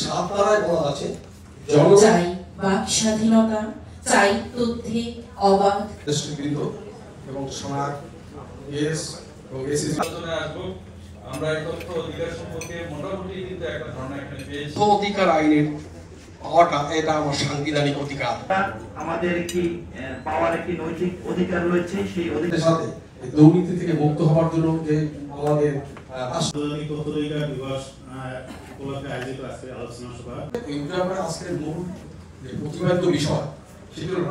সাত বলা আছে চাই বাক স্বাধীনতা চাই তথ্যে অবাধ। দৃষ্টিবৃন্দ এবং সমাজ এস এবং আলোচনায় আসব। আমরা এই তথ্য অধিকার সম্পর্কে মোটামুটি কিন্তু একটা ধারণা এখানে পেয়েছি। অধিকার আইনের পাওয়াটা এটা আমার সাংবিধানিক অধিকার। আমাদের আহ, পাওয়ার একটি নৈতিক অধিকার রয়েছে? সেই অধিকার সাথে দুর্নীতি থেকে মুক্ত হওয়ার জন্য যে আমাদের আহ, রাষ্ট্র আন্তর্জাতিক তথ্যধিকার দিবস উপলক্ষে আয়োজিত আজকে আলোচনা সভা। এই আজকের মূল যে প্রতিপাদ্য বিষয় সেটি হলো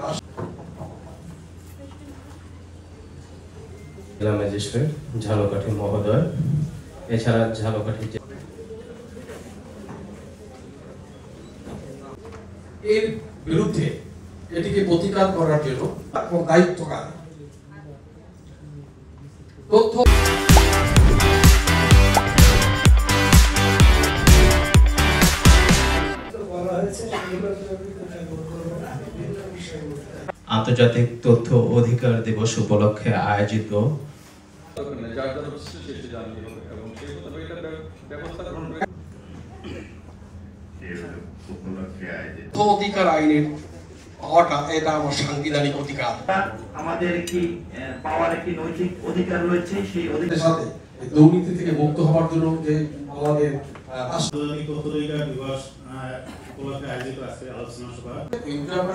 জেলা ম্যাজিস্ট্রেট ঝালকাঠি মহোদয়। এছাড়া ঝালকাঠি এর বিরুদ্ধে এটিকে প্রতিকার করার জন্য দায়িত্ব কার? তথ্য আন্তর্জাতিক তথ্য অধিকার দিবস উপলক্ষে আয়োজিত অধিকার আইনের পাওয়াটা এটা আমার সাংবিধানিক অধিকার। আমাদের আহ, পাওয়ার একটি নৈতিক অধিকার রয়েছে? সেই অধিকার সাথে দুর্নীতি থেকে মুক্ত হওয়ার জন্য যে আমাদের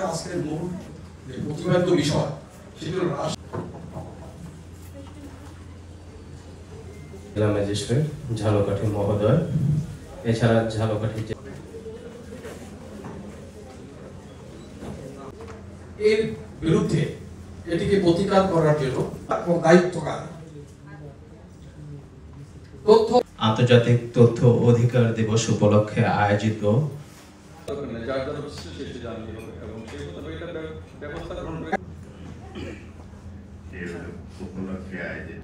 আজকের মূল যে বিষয় সেটি হলো জেলা ম্যাজিস্ট্রেট ঝালকাঠি মহোদয় এছাড়া ঝালকাঠি এর বিরুদ্ধে এটিকে প্রতিকার করার জন্য এবং দায়িত্ব কার? তথ্য আন্তর্জাতিক তথ্য অধিকার দিবস উপলক্ষে আয়োজিত উপলক্ষে আয়োজিত